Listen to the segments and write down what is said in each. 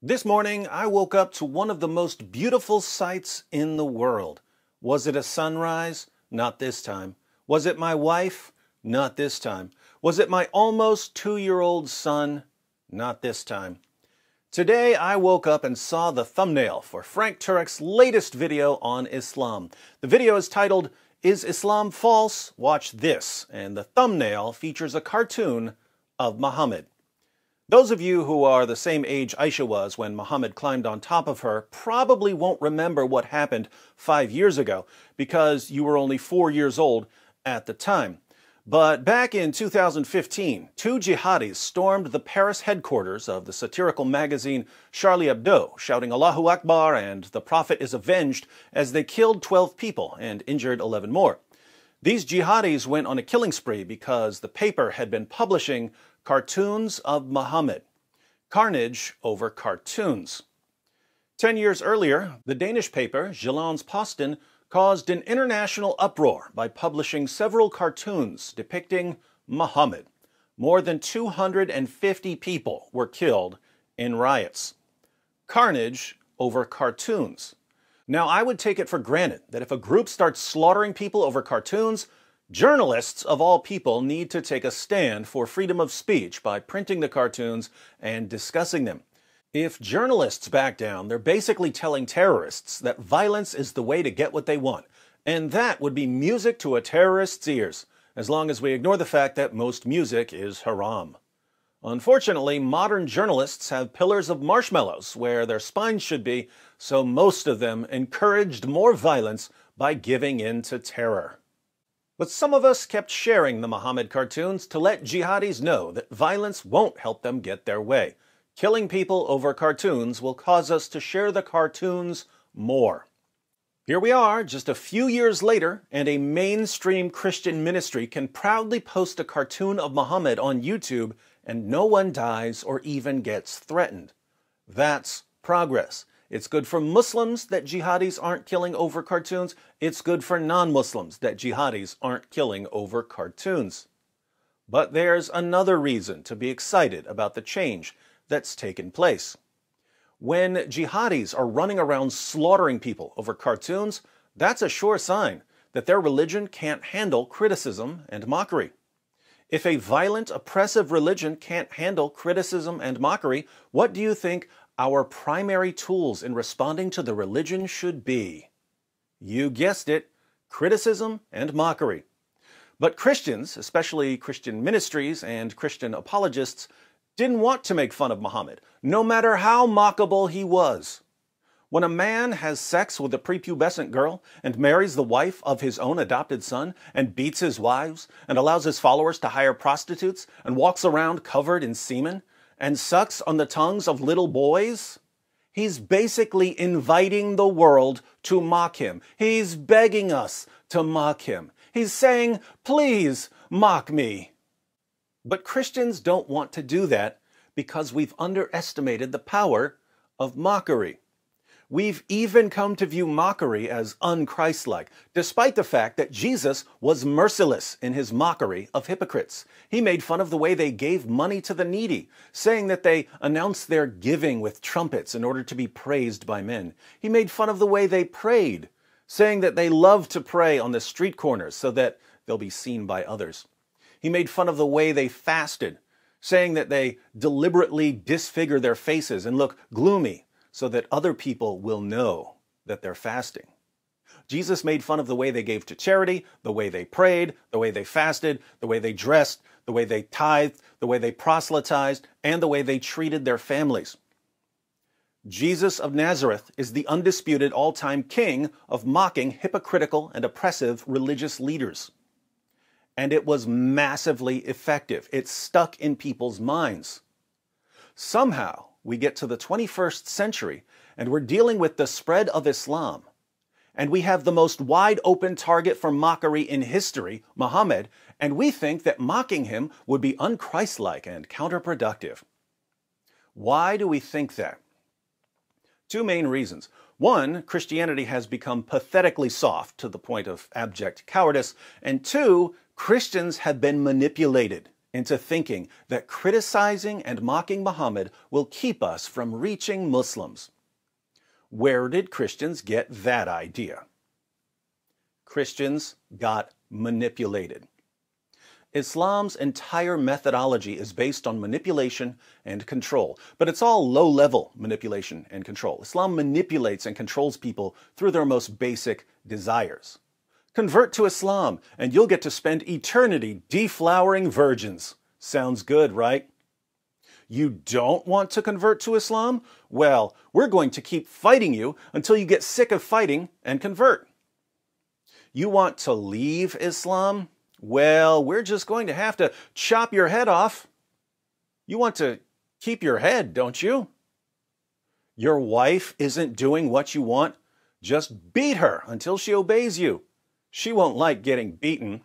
This morning, I woke up to one of the most beautiful sights in the world. Was it a sunrise? Not this time. Was it my wife? Not this time. Was it my almost two year old son? Not this time. Today, I woke up and saw the thumbnail for Frank Turek's latest video on Islam. The video is titled, Is Islam False? Watch This, and the thumbnail features a cartoon of Muhammad. Those of you who are the same age Aisha was when Muhammad climbed on top of her probably won't remember what happened five years ago because you were only four years old at the time. But back in 2015, two jihadis stormed the Paris headquarters of the satirical magazine Charlie Hebdo, shouting Allahu Akbar and the Prophet is avenged as they killed 12 people and injured 11 more. These jihadis went on a killing spree because the paper had been publishing Cartoons of Muhammad Carnage over Cartoons. Ten years earlier, the Danish paper Jyllands-Posten caused an international uproar by publishing several cartoons depicting Muhammad. More than 250 people were killed in riots. Carnage over cartoons. Now, I would take it for granted that if a group starts slaughtering people over cartoons, Journalists, of all people, need to take a stand for freedom of speech by printing the cartoons and discussing them. If journalists back down, they're basically telling terrorists that violence is the way to get what they want. And that would be music to a terrorist's ears, as long as we ignore the fact that most music is haram. Unfortunately, modern journalists have pillars of marshmallows where their spines should be, so most of them encouraged more violence by giving in to terror. But some of us kept sharing the Muhammad cartoons to let jihadis know that violence won't help them get their way. Killing people over cartoons will cause us to share the cartoons more. Here we are, just a few years later, and a mainstream Christian ministry can proudly post a cartoon of Muhammad on YouTube and no one dies or even gets threatened. That's progress. It's good for Muslims that jihadis aren't killing over cartoons. It's good for non Muslims that jihadis aren't killing over cartoons. But there's another reason to be excited about the change that's taken place. When jihadis are running around slaughtering people over cartoons, that's a sure sign that their religion can't handle criticism and mockery. If a violent, oppressive religion can't handle criticism and mockery, what do you think our primary tools in responding to the religion should be. You guessed it, criticism and mockery. But Christians, especially Christian ministries and Christian apologists, didn't want to make fun of Muhammad, no matter how mockable he was. When a man has sex with a prepubescent girl and marries the wife of his own adopted son and beats his wives and allows his followers to hire prostitutes and walks around covered in semen, and sucks on the tongues of little boys, he's basically inviting the world to mock him. He's begging us to mock him. He's saying, please mock me. But Christians don't want to do that because we've underestimated the power of mockery. We've even come to view mockery as unchristlike, despite the fact that Jesus was merciless in his mockery of hypocrites. He made fun of the way they gave money to the needy, saying that they announced their giving with trumpets in order to be praised by men. He made fun of the way they prayed, saying that they love to pray on the street corners so that they'll be seen by others. He made fun of the way they fasted, saying that they deliberately disfigure their faces and look gloomy so that other people will know that they're fasting. Jesus made fun of the way they gave to charity, the way they prayed, the way they fasted, the way they dressed, the way they tithed, the way they proselytized, and the way they treated their families. Jesus of Nazareth is the undisputed all time king of mocking hypocritical and oppressive religious leaders. And it was massively effective. It stuck in people's minds. Somehow, we get to the 21st century and we're dealing with the spread of Islam. And we have the most wide open target for mockery in history, Muhammad, and we think that mocking him would be unchristlike and counterproductive. Why do we think that? Two main reasons. One, Christianity has become pathetically soft to the point of abject cowardice. And two, Christians have been manipulated into thinking that criticizing and mocking Muhammad will keep us from reaching Muslims. Where did Christians get that idea? Christians got manipulated. Islam's entire methodology is based on manipulation and control, but it's all low level manipulation and control. Islam manipulates and controls people through their most basic desires. Convert to Islam and you'll get to spend eternity deflowering virgins. Sounds good, right? You don't want to convert to Islam? Well, we're going to keep fighting you until you get sick of fighting and convert. You want to leave Islam? Well, we're just going to have to chop your head off. You want to keep your head, don't you? Your wife isn't doing what you want? Just beat her until she obeys you. She won't like getting beaten.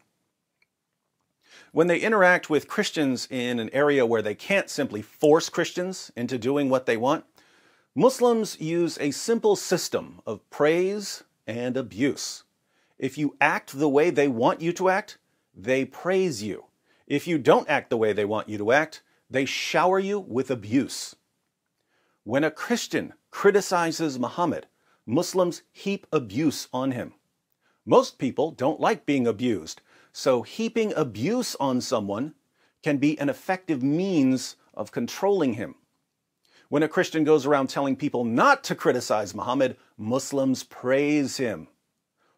When they interact with Christians in an area where they can't simply force Christians into doing what they want, Muslims use a simple system of praise and abuse. If you act the way they want you to act, they praise you. If you don't act the way they want you to act, they shower you with abuse. When a Christian criticizes Muhammad, Muslims heap abuse on him. Most people don't like being abused, so heaping abuse on someone can be an effective means of controlling him. When a Christian goes around telling people not to criticize Muhammad, Muslims praise him.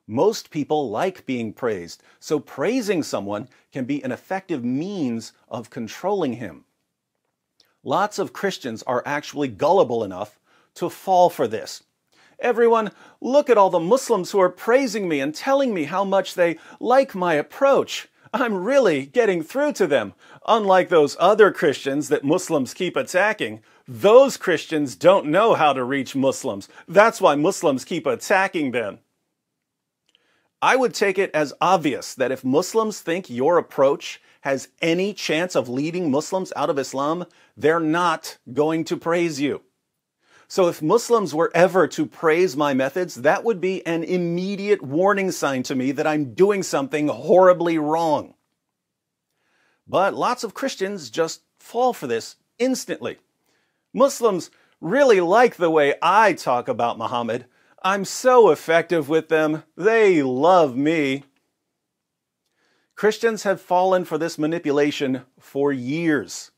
Most people like being praised, so praising someone can be an effective means of controlling him. Lots of Christians are actually gullible enough to fall for this. Everyone, look at all the Muslims who are praising me and telling me how much they like my approach. I'm really getting through to them. Unlike those other Christians that Muslims keep attacking, those Christians don't know how to reach Muslims. That's why Muslims keep attacking them. I would take it as obvious that if Muslims think your approach has any chance of leading Muslims out of Islam, they're not going to praise you. So if Muslims were ever to praise my methods, that would be an immediate warning sign to me that I'm doing something horribly wrong. But lots of Christians just fall for this instantly. Muslims really like the way I talk about Muhammad. I'm so effective with them. They love me. Christians have fallen for this manipulation for years.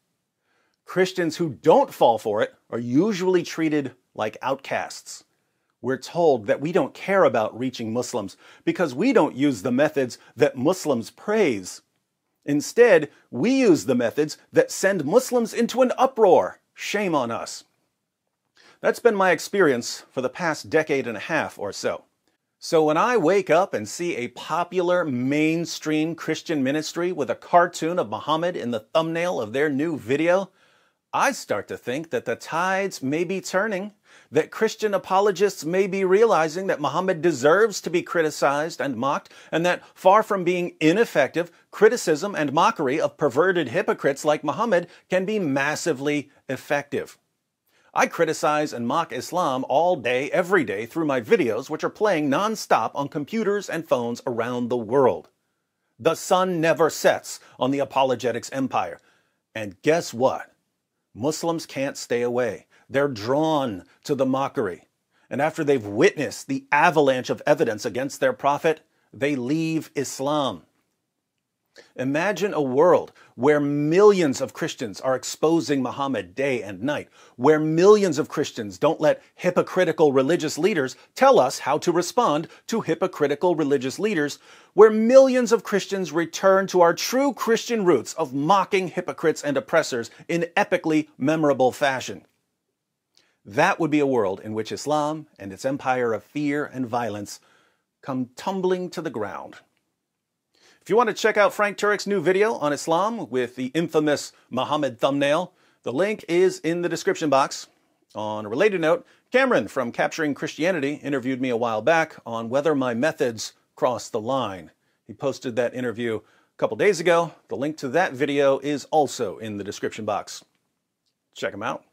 Christians who don't fall for it are usually treated like outcasts. We're told that we don't care about reaching Muslims because we don't use the methods that Muslims praise. Instead, we use the methods that send Muslims into an uproar. Shame on us. That's been my experience for the past decade and a half or so. So when I wake up and see a popular mainstream Christian ministry with a cartoon of Muhammad in the thumbnail of their new video, I start to think that the tides may be turning, that Christian apologists may be realizing that Muhammad deserves to be criticized and mocked, and that far from being ineffective, criticism and mockery of perverted hypocrites like Muhammad can be massively effective. I criticize and mock Islam all day, every day through my videos, which are playing nonstop on computers and phones around the world. The sun never sets on the apologetics empire. And guess what? Muslims can't stay away. They're drawn to the mockery. And after they've witnessed the avalanche of evidence against their prophet, they leave Islam. Imagine a world where millions of Christians are exposing Muhammad day and night, where millions of Christians don't let hypocritical religious leaders tell us how to respond to hypocritical religious leaders, where millions of Christians return to our true Christian roots of mocking hypocrites and oppressors in epically memorable fashion. That would be a world in which Islam and its empire of fear and violence come tumbling to the ground. If you want to check out Frank Turek's new video on Islam with the infamous Muhammad thumbnail, the link is in the description box. On a related note, Cameron from Capturing Christianity interviewed me a while back on whether my methods cross the line. He posted that interview a couple days ago. The link to that video is also in the description box. Check him out.